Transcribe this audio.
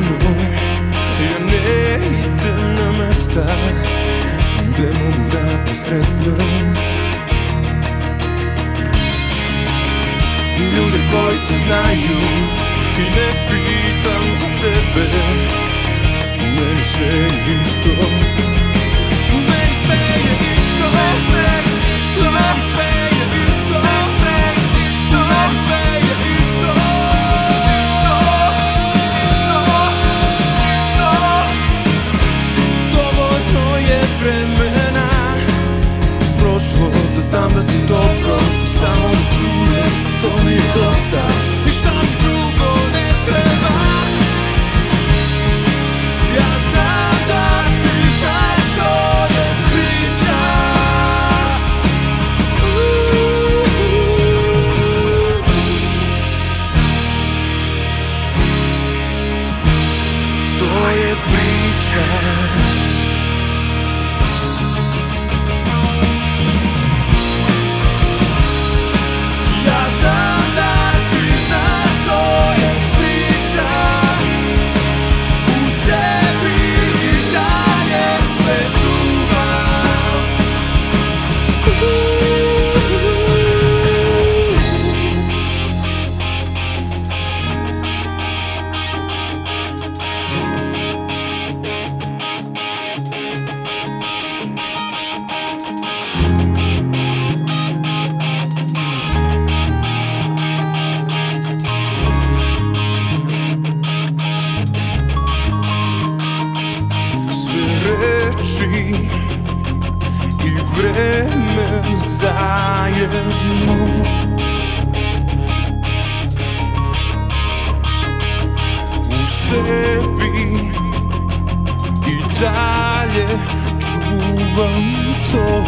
amor Yeniden a Demunda E Ljudi koji te znaju I ne pitam za tebe Meni sve je znam da reči i vreme zajedno. U sebi i dalje čuvam to